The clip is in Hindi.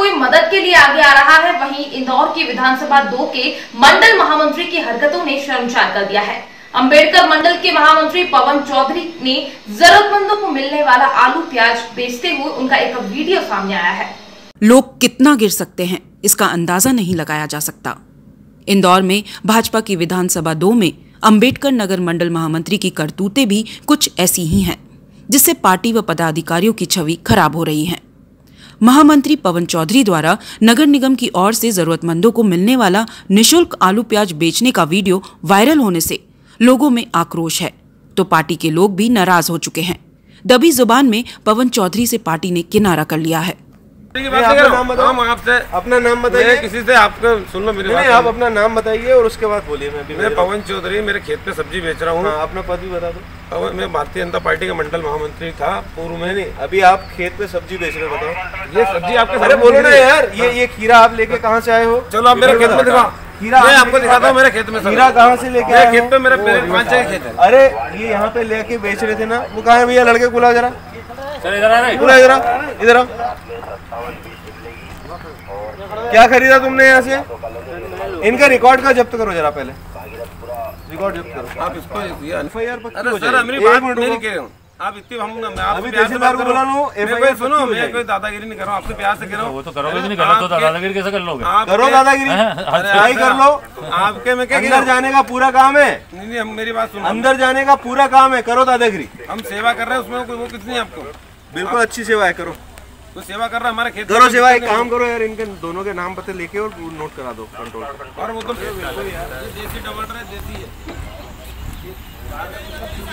कोई मदद के लिए आगे आ रहा है, वहीं इंदौर की विधानसभा दो के मंडल महामंत्री की हरकतों ने शर्मसार कर दिया है। अंबेडकर मंडल के महामंत्री पवन चौधरी ने जरूरतमंदों को मिलने वाला आलू प्याज बेचते हुए उनका एक वीडियो सामने आया है। लोग कितना गिर सकते हैं, इसका अंदाज़ा नहीं लगाया जा सकता। इंदौर में भाजपा की विधानसभा दो में अंबेडकर नगर मंडल महामंत्री की करतूतें भी कुछ ऐसी ही हैं, जिससे पार्टी व पदाधिकारियों की छवि खराब हो रही है। महामंत्री पवन चौधरी द्वारा नगर निगम की ओर से जरूरतमंदों को मिलने वाला निशुल्क आलू प्याज बेचने का वीडियो वायरल होने से लोगों में आक्रोश है। तो पार्टी के लोग भी नाराज़ हो चुके हैं। दबी ज़ुबान में पवन चौधरी से पार्टी ने किनारा कर लिया है। हूँ। हम आपसे अपना नाम बताइए। किसी से आपको सुन लो मेरी नहीं आप अपना नाम बताइए और उसके बाद बोलिए मैं मैं पवन चौधरी मेरे खेत पे सब्ज़ी बेच रहा हूँ। हाँ अपना पद भी बता दो। मैं भारतीय जनता पार्टी का मंडल महामंत्री था पूर्व में नहीं। अभी आप खेत पे सब्ज़ी बेच रहे बताओ। ये सब्ज़ी आपके अरे बोलो ना यार ये ये खीरा आप लेके कहाँ से आए हो? चलो आप मेरे खेत में दिखाओ खीरा मैं आपको दिखाता हूँ मेरे खेत में खीरा कहाँ से लेके आए खेत हो? पे मेरे पाँच खेत है। अरे ये यहाँ पे लेके बेच रहे थे ना वो कहा है भैया? लड़के बुला जरा। इधर आ रहे बुला इधर इधर आओ। क्या खरीदा तुमने यहाँ से? इनका रिकॉर्ड का जब्त करो जरा पहले। रिकॉर्ड जब्त करो। आप इसको हो हूँ। आप इतनी हम मैं आपसे प्यार से बात कर। रहा बुला हूँ। मैं सुनो मैं कोई दादागिरी नहीं कर रहा हूँ आपसे प्यार से कह रहा हूँ। वो तो करोगे नहीं करना तो दादागिरी कैसे कर लोगे? करो दादागिरी। ट्राई कर लो। आपके में क्या अंदर जाने का पूरा काम है। नहीं नहीं हम मेरी बात सुनो। अंदर जाने का पूरा काम है। करो दादागिरी। हम सेवा कर रहे हैं उसमें कोई वो कितनी आपको। बिल्कुल अच्छी सेवा है करो। कोई सेवा कर रहा हमारे खेत करो सेवा एक काम करो यार इनके दोनों के नाम पते लेके और नोट करा दो कंट्रोल और वो तो देसी टमाटर है देसी है।